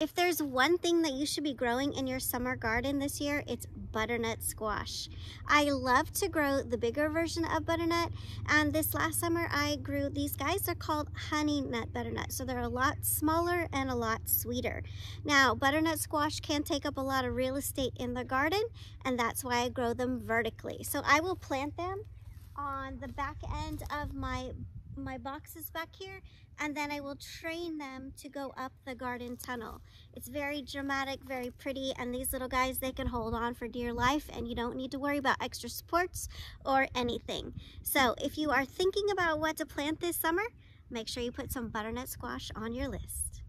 If there's one thing that you should be growing in your summer garden this year, it's butternut squash. I love to grow the bigger version of butternut and this last summer I grew these guys. They're called honey nut butternut. So they're a lot smaller and a lot sweeter. Now butternut squash can take up a lot of real estate in the garden and that's why I grow them vertically. So I will plant them on the back end of my my boxes back here and then I will train them to go up the garden tunnel. It's very dramatic, very pretty, and these little guys, they can hold on for dear life and you don't need to worry about extra supports or anything. So if you are thinking about what to plant this summer, make sure you put some butternut squash on your list.